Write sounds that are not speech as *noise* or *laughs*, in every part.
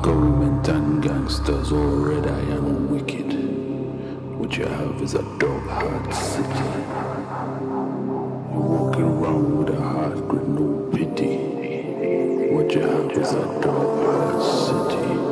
Government and gangsters all red eye and wicked. What you have is a dog heart city. You're walking around with a heart with no pity. What you have is a dog heart city.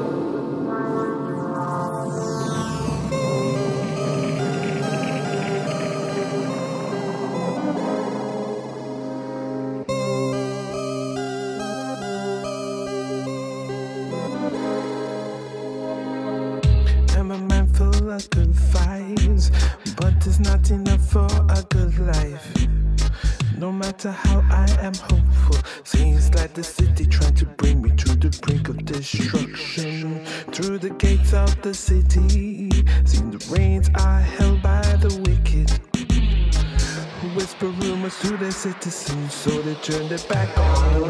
citizens, so they turned their back on the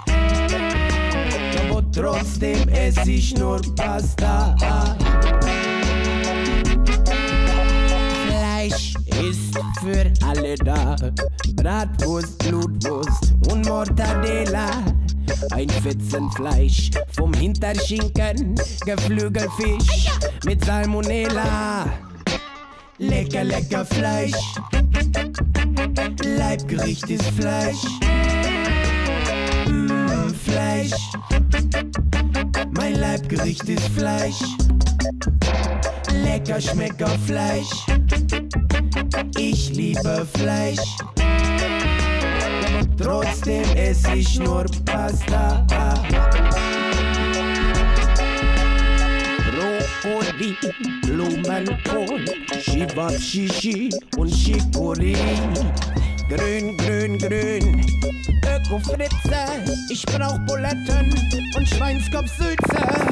trotzdem esse ich nur Pasta. Fleisch ist für alle da, Bratwurst, Blutwurst und Mortadella. Ein Fetzen Fleisch vom Hinterschinken, Geflügelfisch mit Salmonella. Lecker, lecker Fleisch, Leibgericht ist Fleisch. Fleisch. Mein Leibgericht ist Fleisch. Lecker schmecker Fleisch. Ich liebe Fleisch. Trotzdem esse ich nur Pasta. Brokkoli, Blumenkohl, Shivab Shishi und Chicorée. Grün, grün, grün. Öko-Fritze, ich brauch Buletten und Schweinskopf-Sülze.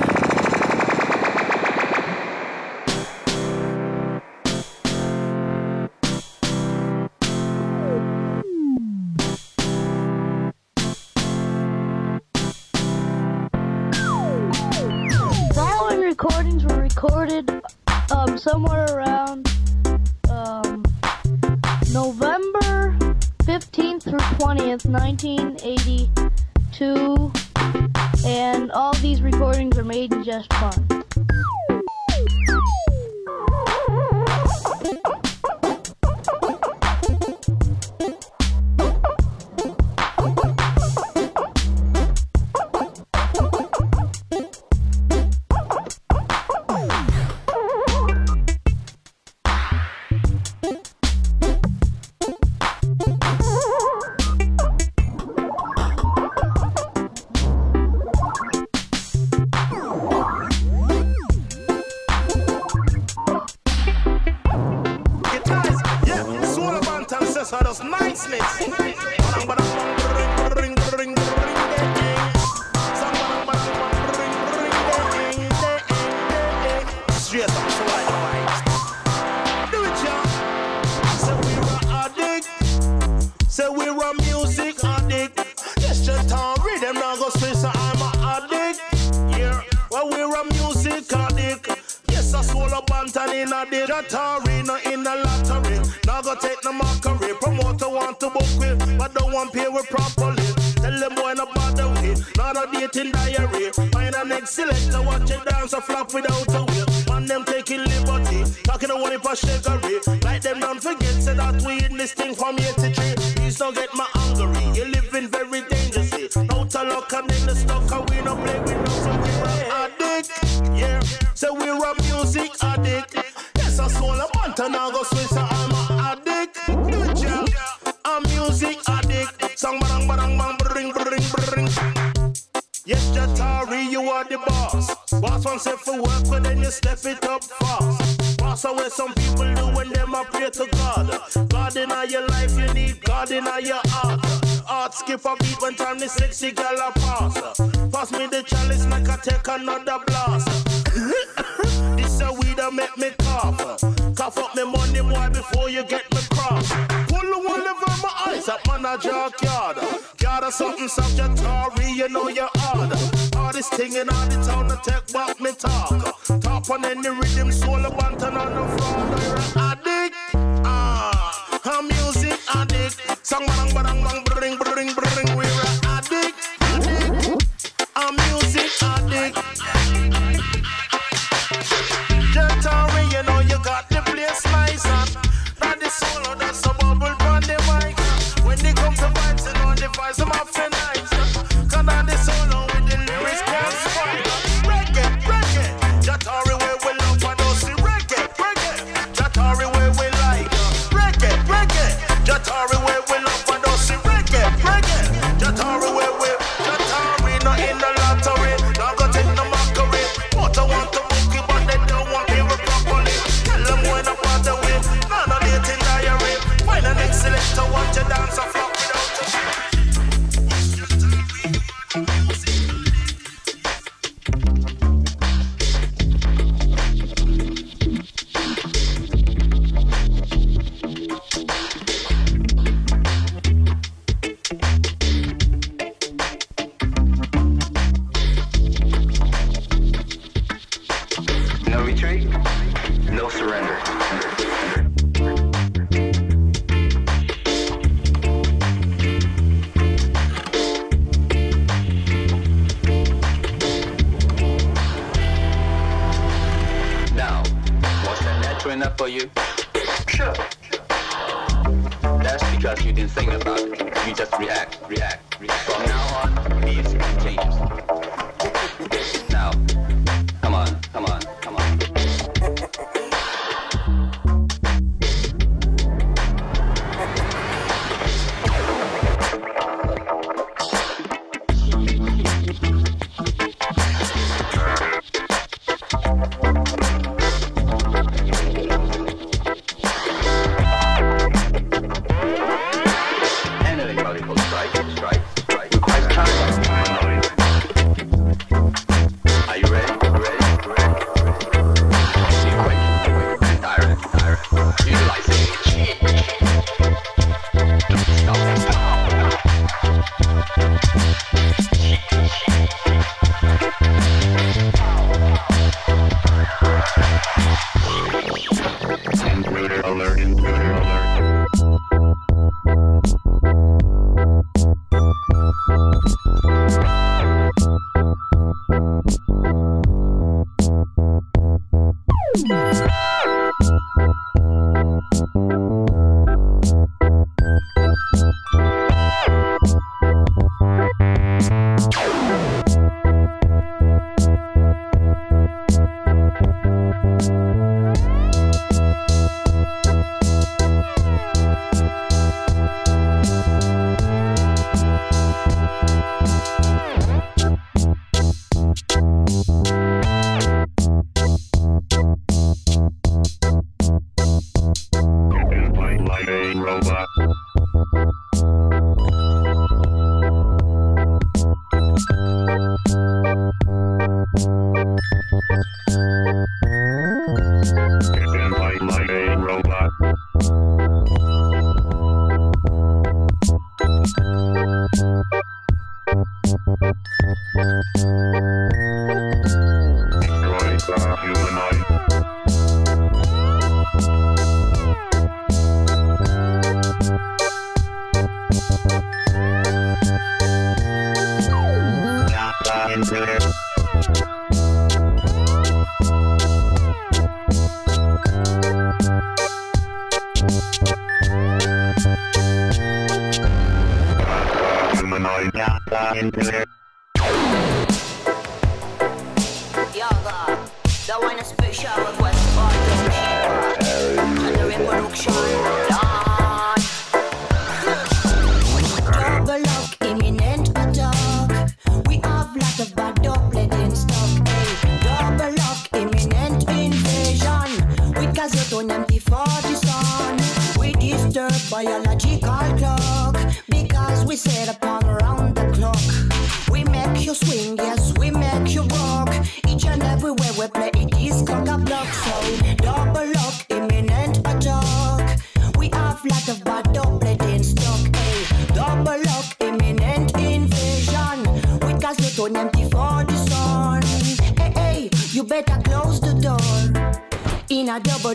somewhere 1982, and all these recordings are made in just fun.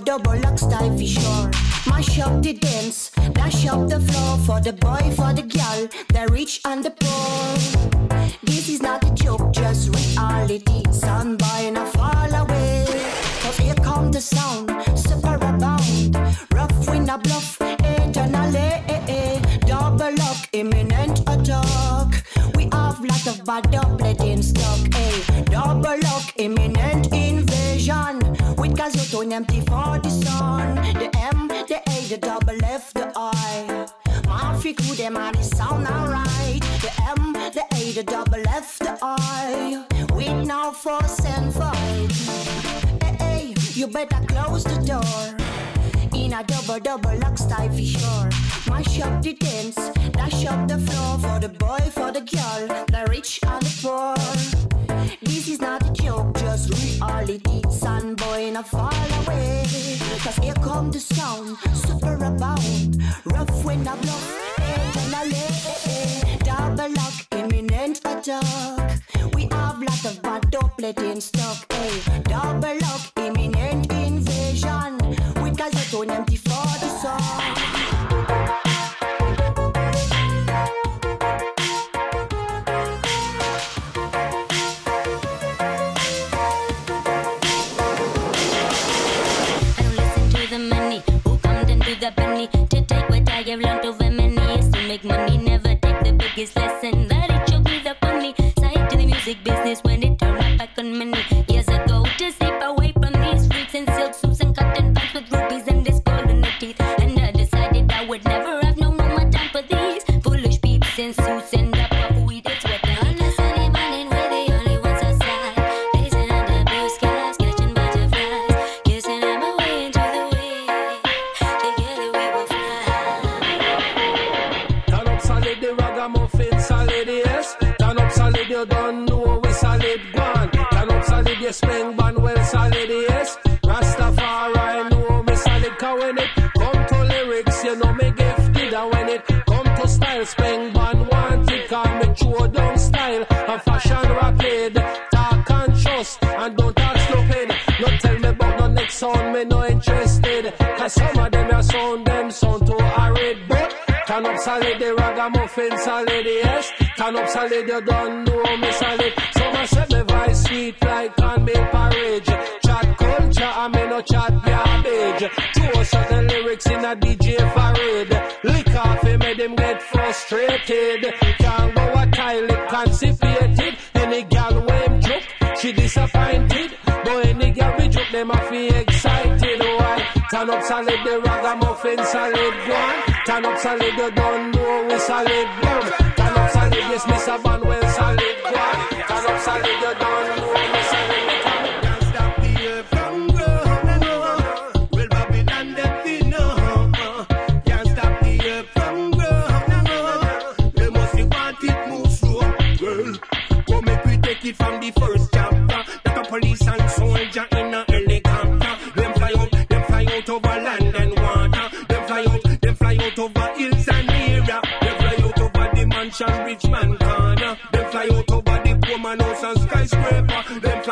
double double lock style for sure. Mash up the left eye. We now force and fight. Hey, hey, you better close the door. In a double double lock style for sure. Mash up the tents, dash up the floor for the boy, for the girl, the rich and the poor. This is not a joke, just reality. Sun boy, now fall away. Cause here come the sound, super abound. Rough when I blow double lock, imminent attack. We have lot of bad doublet in stock, hey. Double lock, imminent invasion. We With Gazetto on empty his lesson been solid one. Turn up solid, you don't know we solid one. Turn up solid, yes, Mr. Van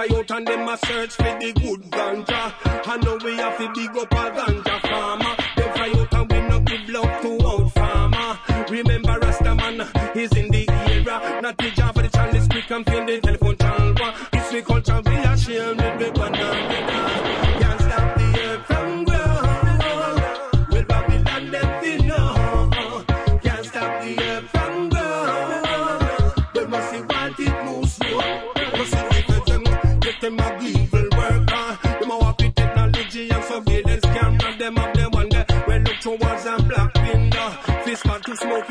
fly out and them a search for the good ganja. I know we have to dig up all.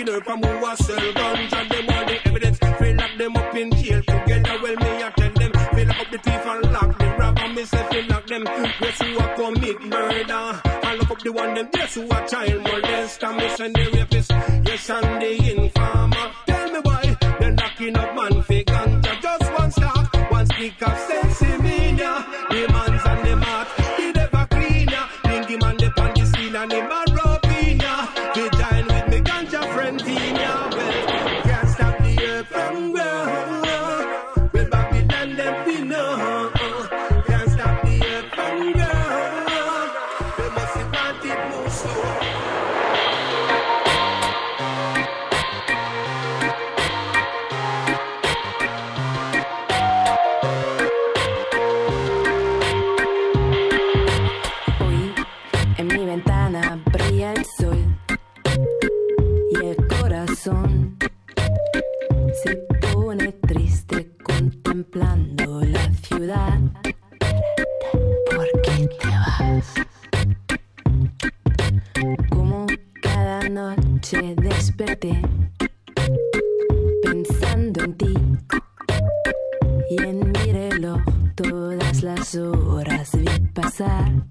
killer from who a sell guns and them all the evidence. Fill lock them up in jail together. Well, me I tell them, fill up the thief and lock them. Rob and me say fill up them. Yes, who a commit murder. I lock up the one them. Yes, who a child molester. Me send the rapist. Horas vi pasar.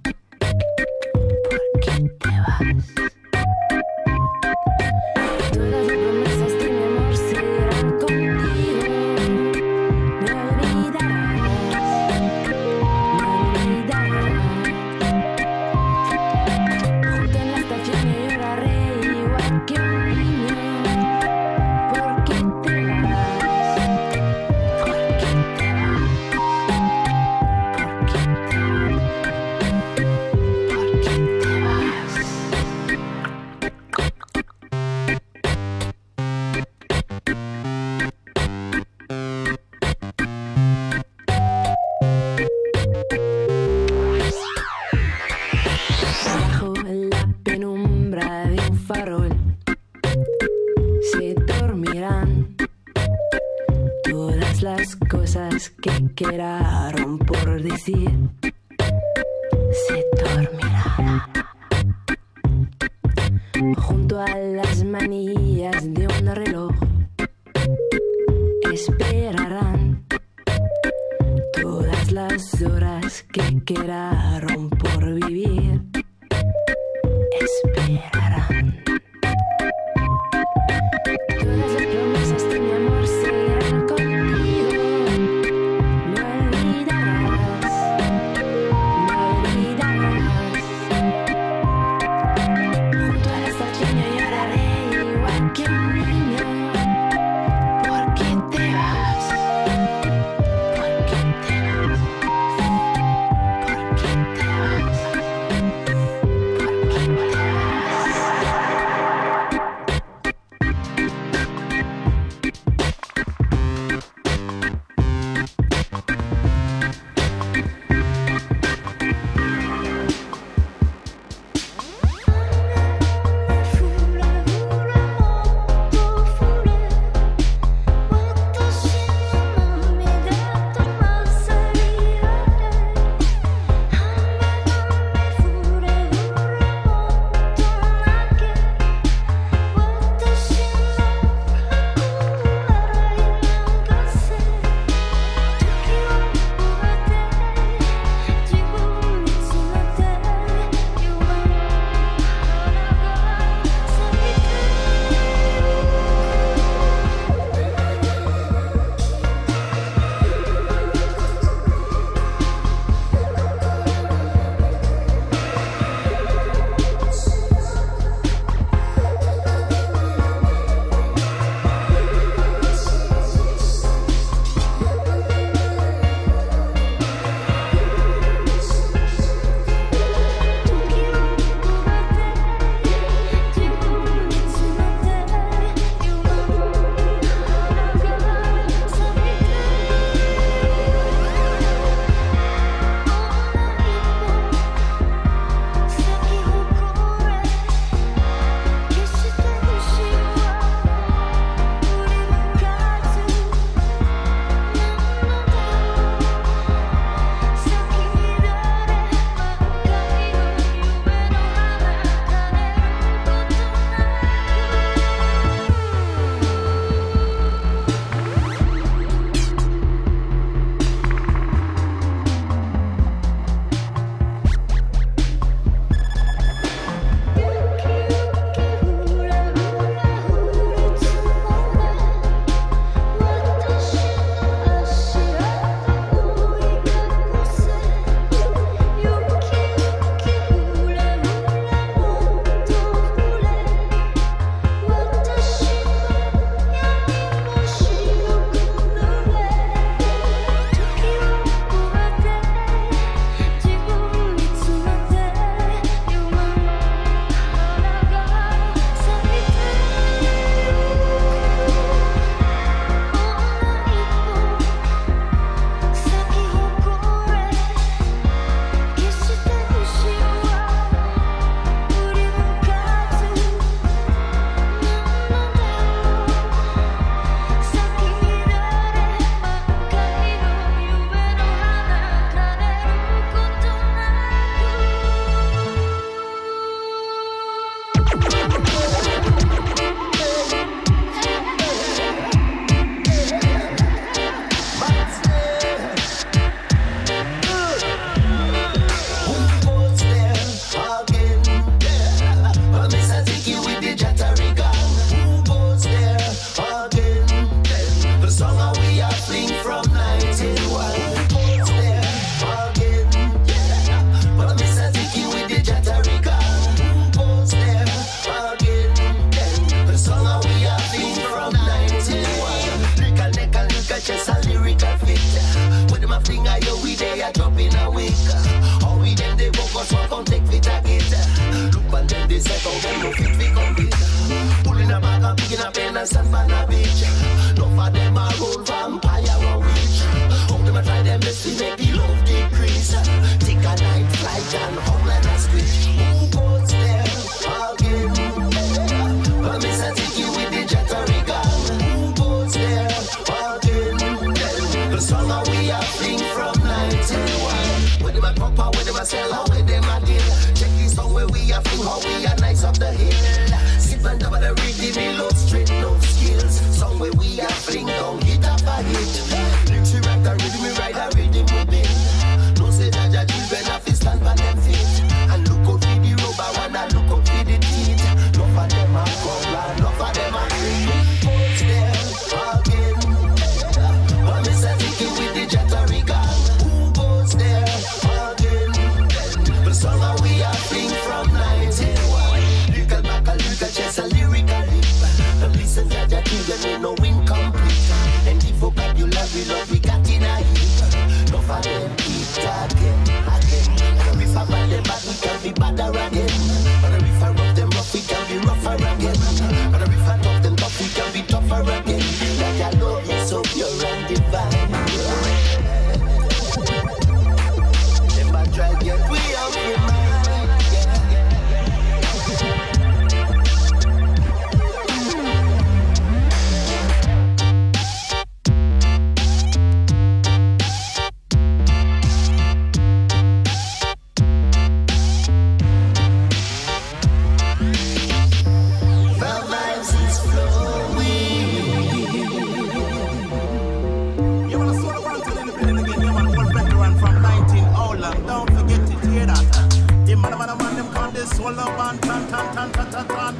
Swallow band, tan, tan, tan, tan, tan, tan.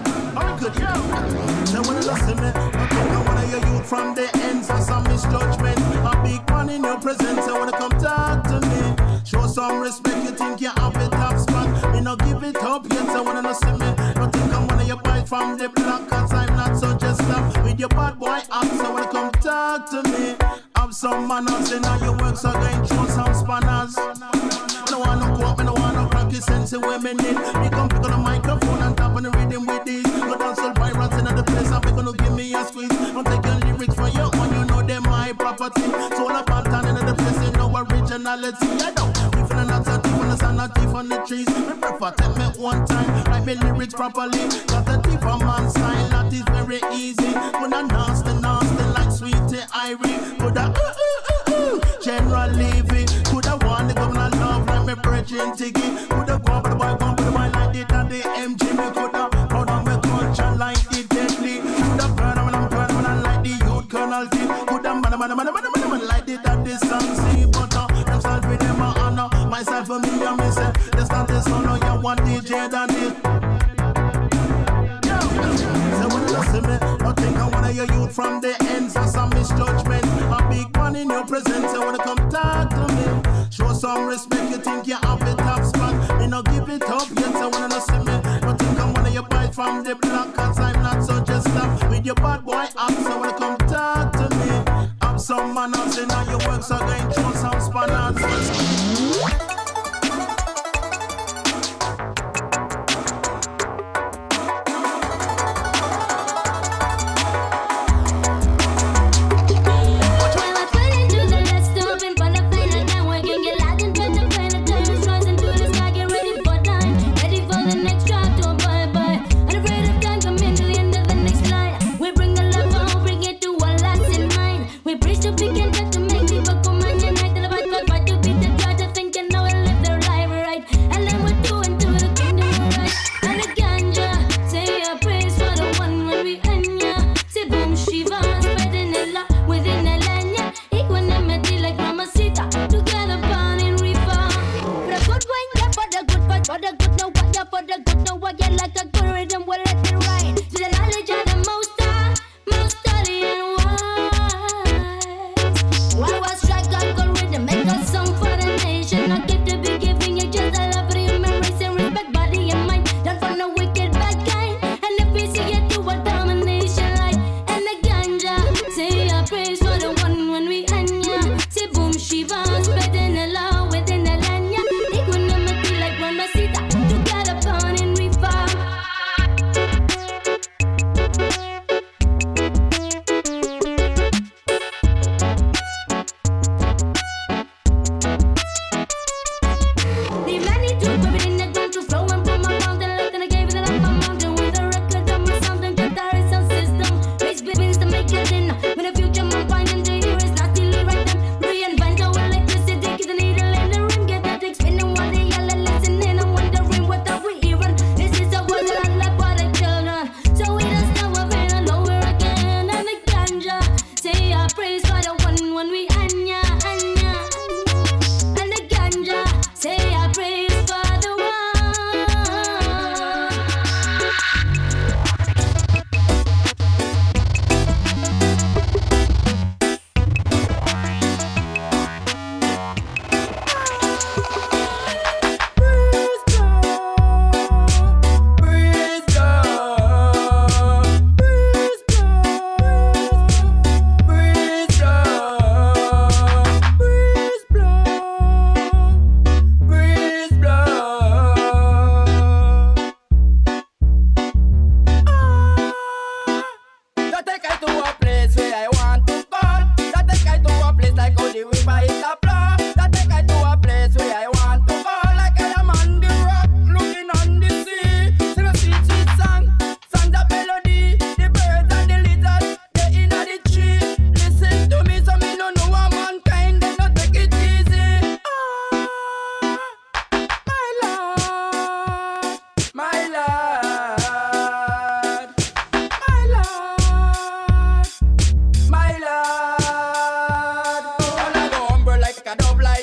Listen me, I think I wanna hear you from the ends of some misjudgment. A big man in your presence, I wanna come talk to me. Show some respect, you think you have a top spot. Me no give it up yet, I wanna see me. But think I'm one of your boys from the block, cause I'm not so just up with your bad boy acts. I wanna come talk to me. Have some manners, and now your works are going through some spanners. Cracky sense of women in. Me come pick on the microphone and tap on the rhythm with these. Go dance all pirates in the place, and gonna give me a squeeze. Take your lyrics for your own, you know them my property. So all about town in the place, ain't no originality. I know. We finna not a thief on the sun, not thief on the trees. Me prefer take me one time, write me lyrics properly. Got a thief a man style, that is very easy. When I nasty, nasty like sweetie Irie. Could I, uh, uh, uh, uh, General Levy. Could I want the governor love like me Bridget Tiggy. I the boy, boy like the MG. The deadly. I the youth man, man, man, man, man, man, like the see, with honor. Myself for me, it. So when you see me, think I wanna hear you from the ends of some misjudgment. A big man in your presence, you wanna come talk to me. Show some respect, you think you have. Me no give it up yet, so wanna know see me. Don't think I wanna hear boys from the block, cause I'm not so just up with your bad boy acts. So wanna come talk to me. Have some manners, and now your works are going through some spanners.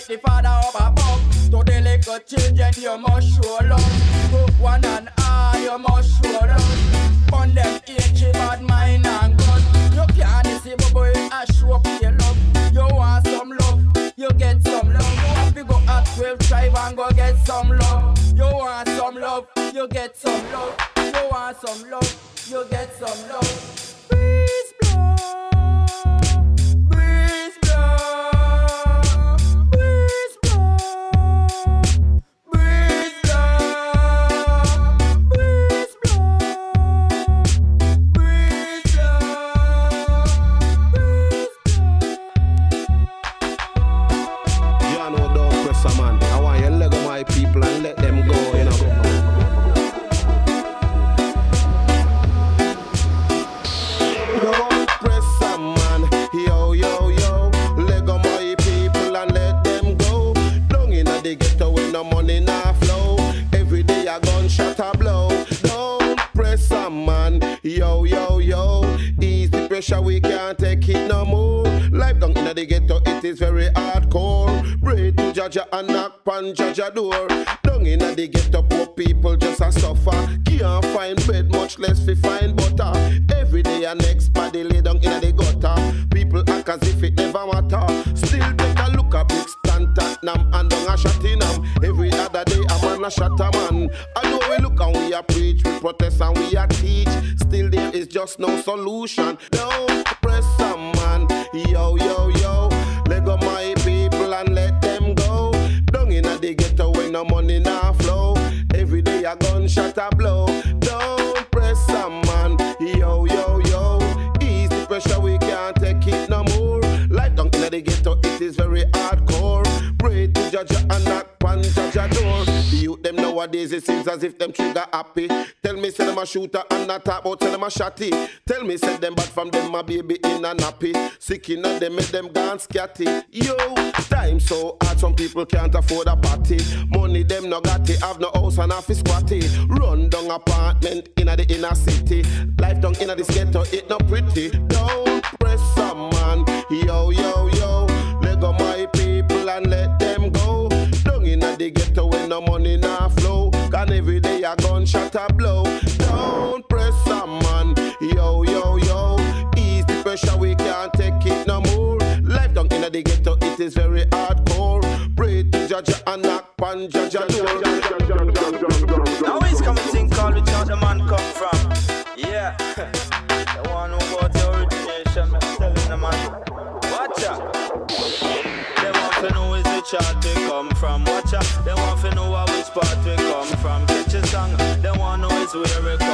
The father up above. To the little children, you must show love. One and all, you must show love. On them hatred, bad mind and gun. You can't see boy, I show up your love. You want some love, you get some love. You have to go at 12 drive and go get some love. You want some love, you get some love. You want some love, you get some love. Breeze blow, the ghetto, it is very hardcore. Pray to Jah Jah and knock on Jah Jah door. Down in the ghetto, poor people just a suffer. Can't find bread, much less fi find butter. Every day a next body lay down in the gutter. People act as if it never matter. Still better look a big stand Tottenham and down a shot in 'em. Every other day a man a shot a man. Know we look and we a preach, we protest and we a teach. Still there is just no solution. Don't press a man. Yo, yo, yo. The ghetto when no money now flow. Every day a gunshot a blow. Don't press a man. Yo, yo, yo. Ease the pressure, we can't take it no more. Life down in the ghetto, it is very hardcore. Pray to Jah Jah and knock on Jah Jah door. The youth them nowadays, it seems as if them trigger happy. Tell me, say them a shooter and not talk about, tell them a shotty. Tell me, say them bad from them a baby in a nappy. Sick in a them, make them gone scatty. Yo, time so hard, some people can't afford a party. Money them no got it, have no house and office squatty. Run down apartment in a the inner city. Life down in this ghetto, it not pretty. Don't press a man, yo, yo. Gunshot a blow. Don't press man, yo, yo, yo. Ease the pressure, we can't take it no more. Life down in the ghetto, it is very hardcore. Pray to Jah Jah and knock on Jah Jah door. Now he's coming thing called which out the man come from. Yeah. the origination, me telling the man. Watch out. They the chart come from. Want to know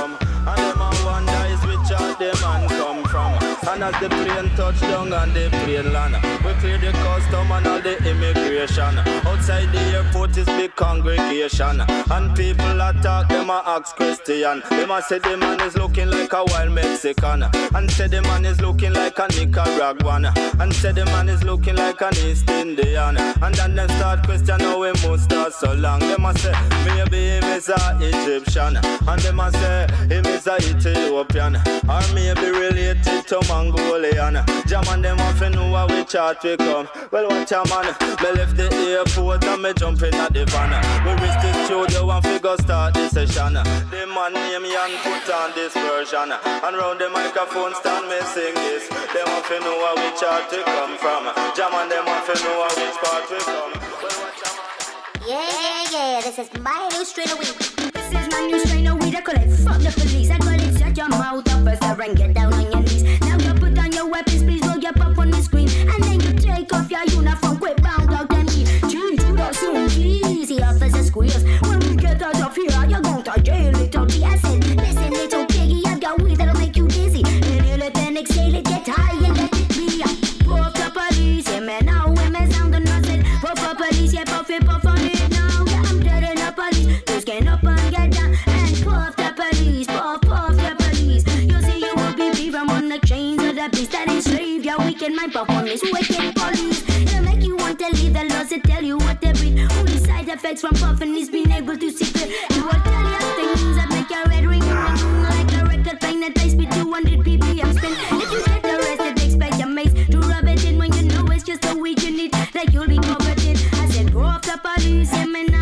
And as the plane touch down on the plane land, we clear the custom and all the immigration. Outside the airport is big congregation. And people attack them a ask Christian. Them a say the man is looking like a wild Mexican. And say the man is looking like a Nicaraguan. And say the man is looking like an East Indian. And then they start question how we must start so long. Them a say maybe him is a Egyptian. And them a say him is a Ethiopian. Or maybe related to Mongolian. Jam and them want to know how we chart we come. Well, watch a man. Me left the airport and me jump in at the van. We reach the studio and figure start the session. The man name Young put on this version. And round the microphone stand me sing this. They want to know how we chart we come from. Jam and them want to know how which part we come. Well, watch a man. Yeah, yeah, yeah. This is my new strain of weed. This is my new strain of weed. I call it fuck the police. I call it shut your mouth up first and get down on your take off your uniform, quit bound out and be. Tune to the soon, easy officer squeals. When we get out of here, you're going to jail, little B. I said, listen, little piggy, I've got weed that'll make you dizzy. And let the next day, let get high and let it be. Puff the police, yeah, man, now women sound the nonsense. Puff the police, yeah, puff it, puff on it now. Yeah, I'm dead in the police. Just get up and get down and puff the police, puff, puff the police. You see, you will be free from on the chains of the beast that enslave your wicked mind. Puff on this wicked the tell you what they breathe. Only side effects from puffing is being able to see clear. You will tell you things that make your red ring like a record playing at high speed 200 ppm spin. If you get arrested, expect your mates to rub it in when you know it's just a week you need. Like you'll be covered in. I the police, and me now in my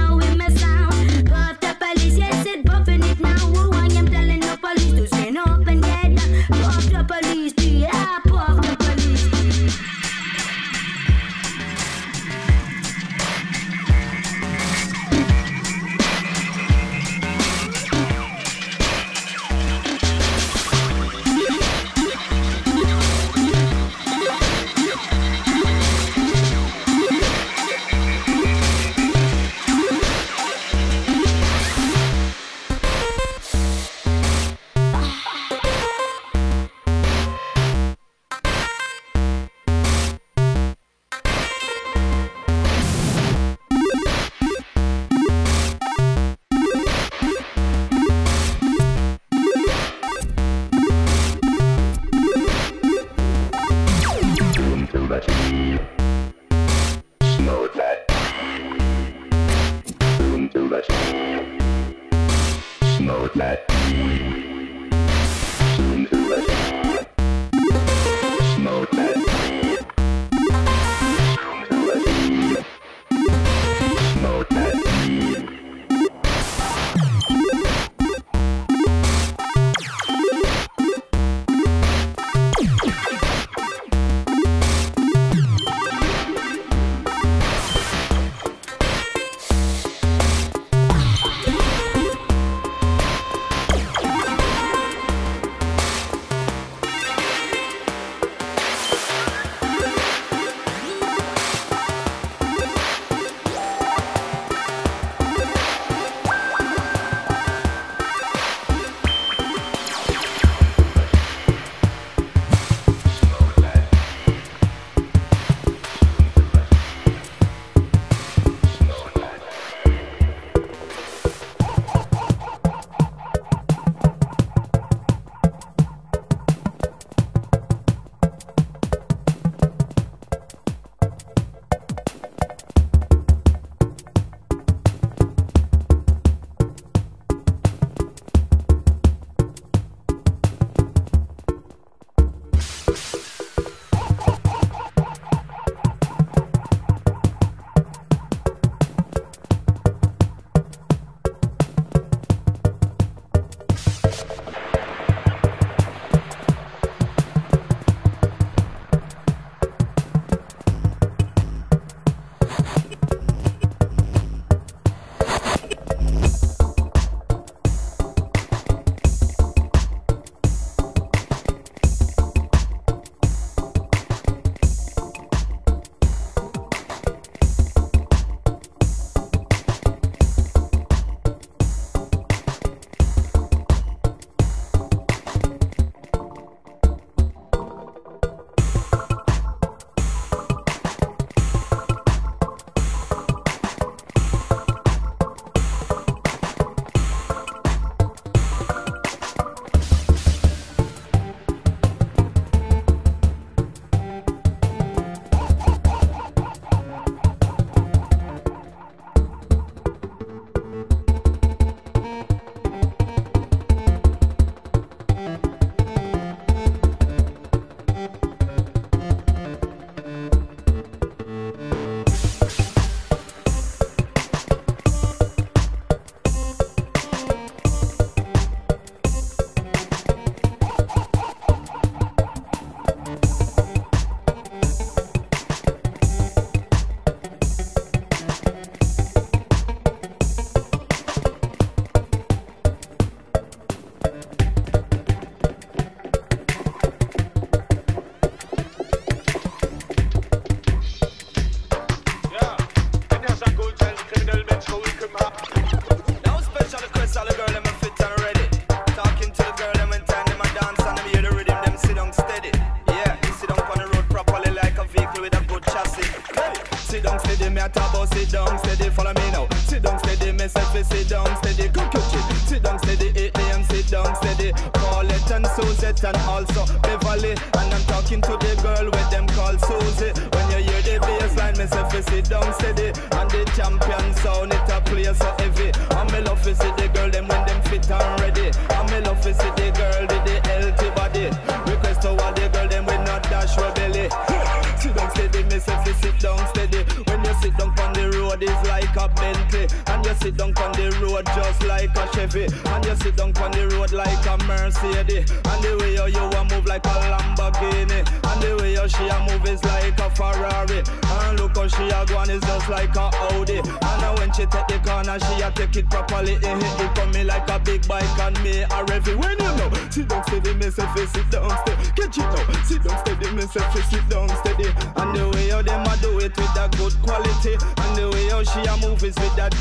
sit down on the road just like a Chevy. And you sit down on the road like a Mercedes. And the way you, you a move like a Lamborghini. And the way you she a move is like a Ferrari. And look how she a go on is just like a Audi. And when she take the corner, she a take it properly. It hit it coming like a big bike and me a revy. When you know, sit down steady, me say sit down steady. Catch it now, sit down steady, me say sit down steady. And the way you them a do it with that good quality. And the way you she a move is with that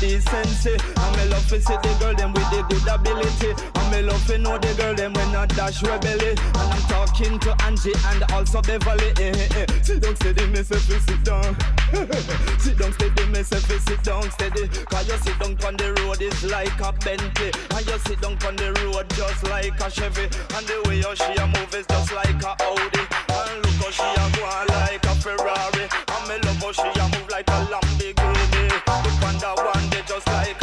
decency. And me love to see the girl them with the good ability. And me love to know the girl them when not dash rebelly. And I'm talking to Angie and also Beverly. Eh, eh, eh. Sit down steady, me say sit down. *laughs* sit down steady, me say sit down steady. Cause you sit down on the road is like a Bentley. And you sit down on the road just like a Chevy. And the way you she a move is just like a Audi. And look how she a go like a Ferrari. And me love how she just like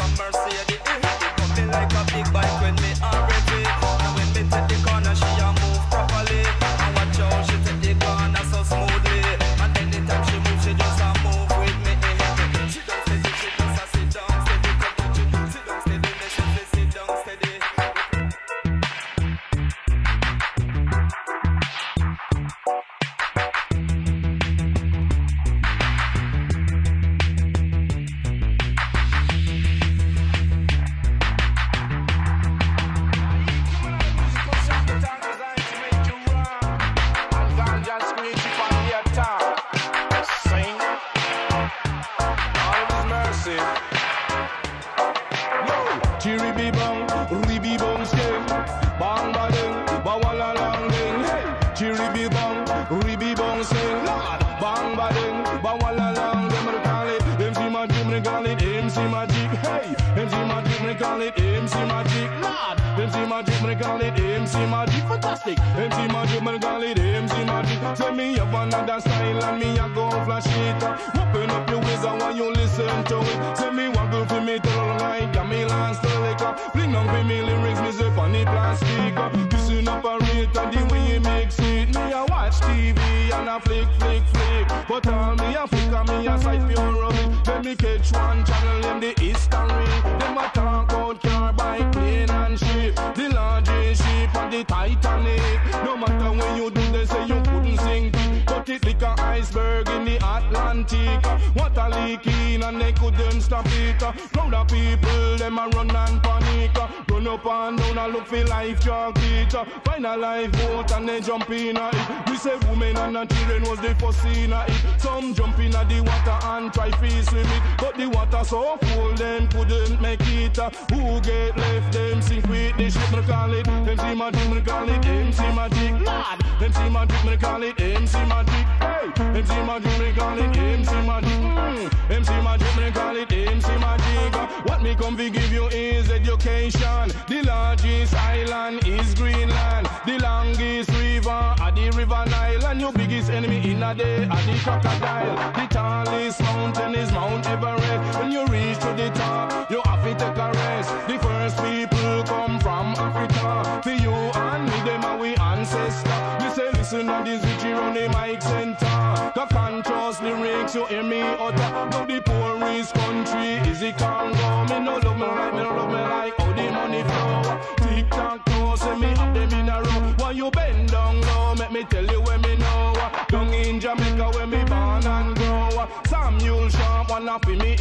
Fantastic, MC Magic, they call it MC Magic. Tell me have another style and me I go flash it. Open up your ears and want you listen to it. Tell me waggle for me all night, got me last to liquor. Bling down for me lyrics, me say funny plastic. Listen up and rate and the way you mix it. Me I watch TV and a flick, flick, flick. But all me a flick and me a sight pure of it. Me catch one channel in the history. Them a talk the Titanic. No matter when you do, they say you couldn't sink. But it like a iceberg in the Atlantic. Water leaking and they couldn't stop it. Crowd of people, them a run and panic. Up and down and look for life jacket. Find a lifeboat and they jump in it. We say women and children was the first in it. Some jump in a the water and try to swim it. But the water so cold, them couldn't make it. Who get left, them sink with the ship, me call it. Them see magic, me call it MC Magic. Lord, them see magic, me call it MC Magic. Hey, them see magic, me call it MC Magic. Mm. MC Magic, me call it MC Magic. What me come to give you is education. The largest island is Greenland. The longest river are the River Nile. And your biggest enemy in a day are the crocodile. The tallest mountain is Mount Everest. When you reach to the top, you have to take a rest. The first people come from Africa. For you and me, them are we ancestor. Listen to this Sreechy on the mic center. The conscious lyrics, you hear me utter. Now the poorest country is the Congo. Me no love me like, me no love me like how the money flow. Tick tock toe, say me have them in a row. Why you bend down low? Make me tell you where me know. Down in Jamaica where me born and grow. Samuel Sharpe, one of me.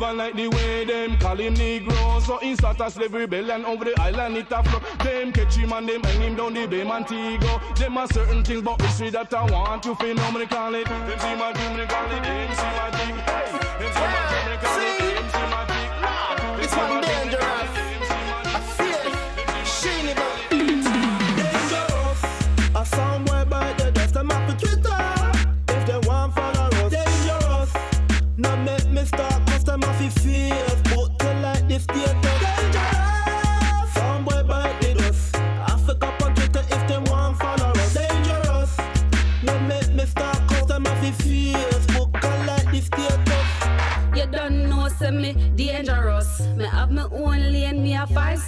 Never like the way them call him Negro. So he start a slave rebellion over the island it a flow. Them catch him and them hang him down the Bay Montego. Them a certain things but history that I want you to know. Me call it. Them see my dream, me call it. Them see my dig. Hey, them see my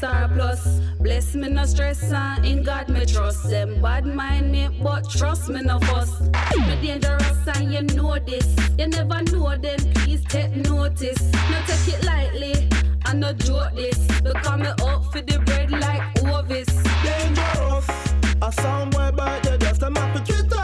star plus. Bless me no stress and in God me trust. Them bad mind me, but trust me no fuss. Me dangerous and you know this. You never know them, please take notice. No take it lightly, and no joke this. Because me up for the bread like Hovis. Dangerous, I sound way back, you just a map Twitter.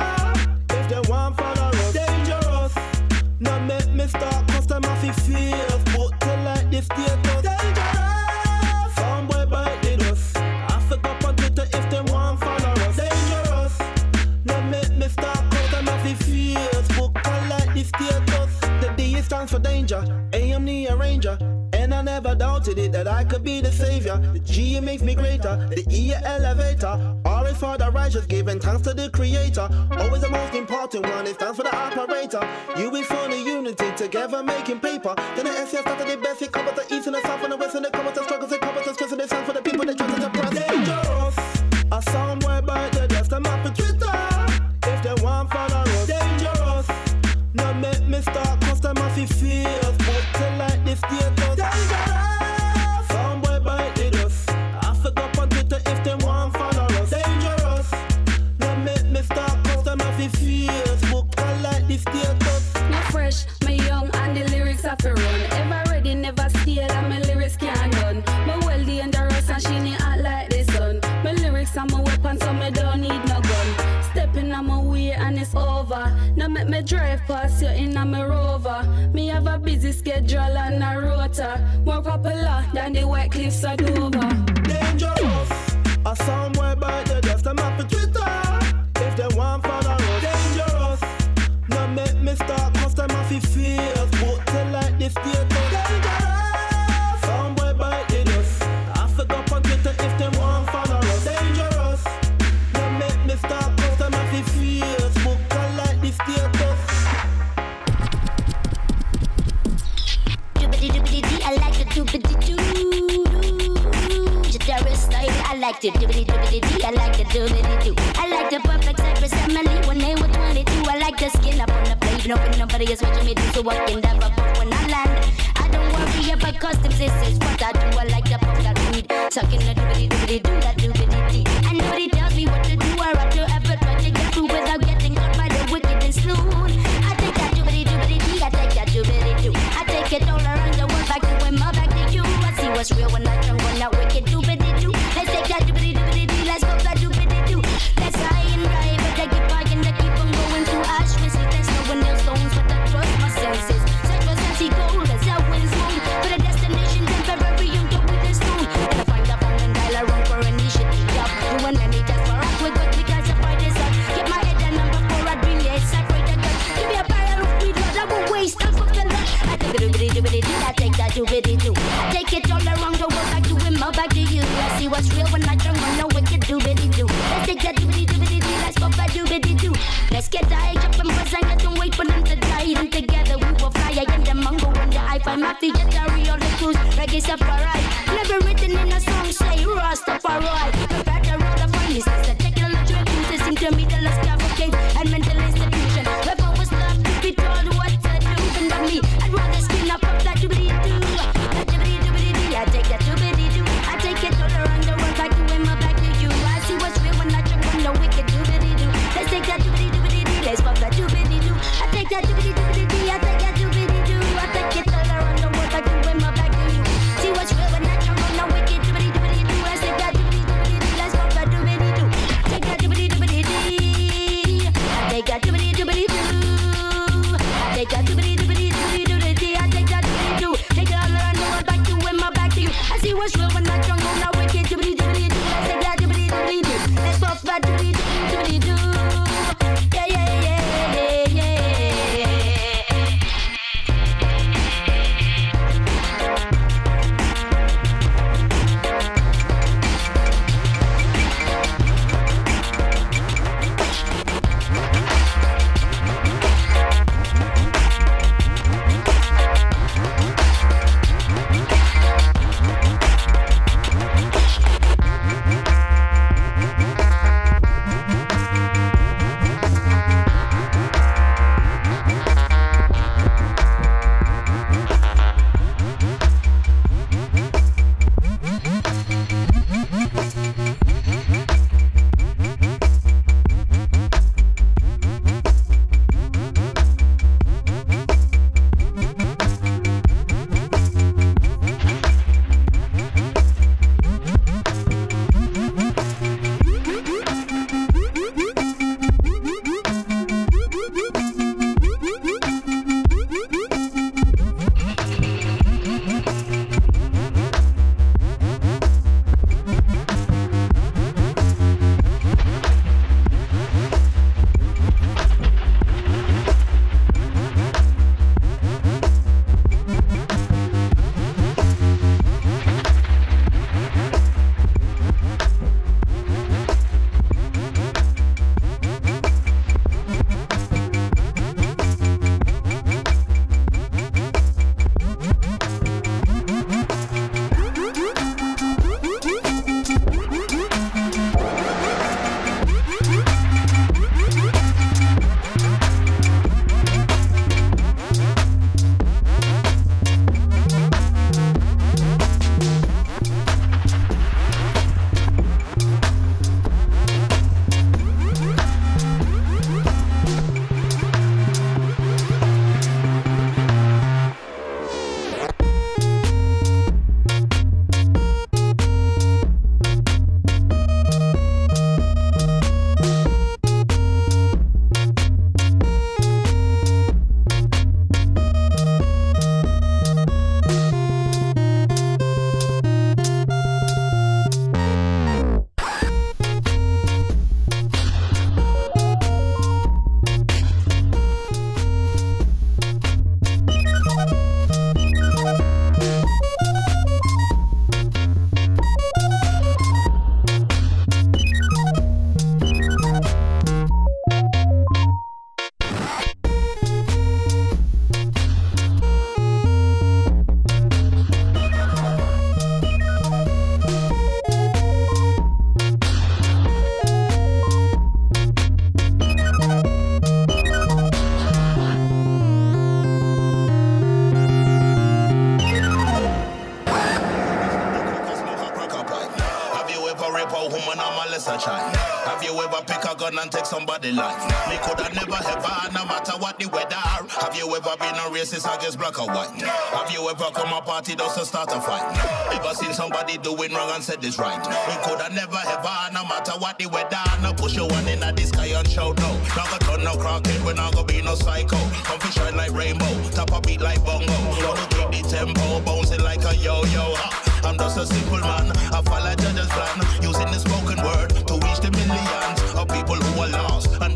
it that I could be the savior. The G makes me greater, the E a elevator. R is for the righteous, giving thanks to the creator. Always the most important one, it stands for the operator. U is for the unity, together making paper. Then the S stands for the basic, cover the east and the south and the west and the common struggles busy schedule and a rota. More popular than the wet cliffs of Dover. Dangerous. I somewhere by the dust. I'm up for switching me to so can somebody life. Me coulda never ever, no matter what the weather. Have you ever been a racist against black or white? Have you ever come a party just to start a fight? Ever seen somebody doing wrong and said this right? Me coulda never ever, no matter what the weather. No push your one in the sky and shout no. Now go turn no crooked, we not gonna be no psycho. Come fish shine like rainbow, top a beat like bongo. Wanna keep the tempo, bouncing like a yo-yo. I'm just a simple man, I follow Jah Jah's plan, using the spoken word to reach the millions of people who are lost.